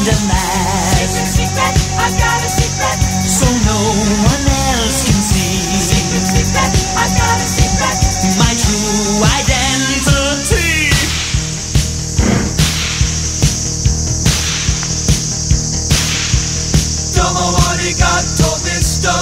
behind a mask. Secret, I've got a secret. So no one else can see. Secret, secret, I've got a secret. My true identity. Domo arigato, Mr.